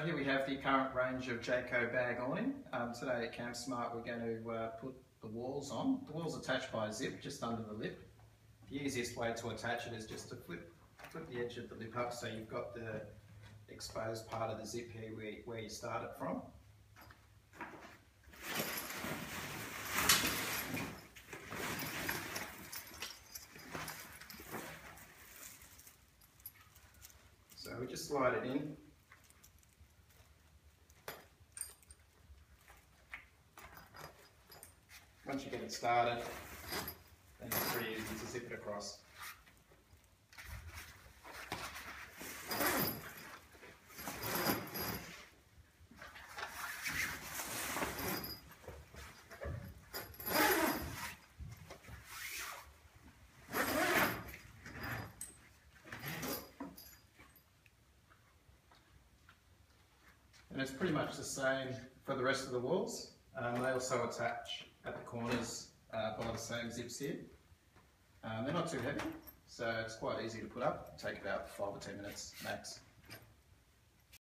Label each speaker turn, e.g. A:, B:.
A: So here we have the current range of Jayco bag awning. Um, today at Campsmart we're going to uh, put the walls on. The wall's attached by a zip just under the lip. The easiest way to attach it is just to flip, flip the edge of the lip up so you've got the exposed part of the zip here where, where you start it from. So we just slide it in Once you get it started, then it's pretty easy to zip it across. And it's pretty much the same for the rest of the walls. Um, they also attach at the corners uh, by the same zips here. Um, they're not too heavy, so it's quite easy to put up. Take about five or ten minutes max.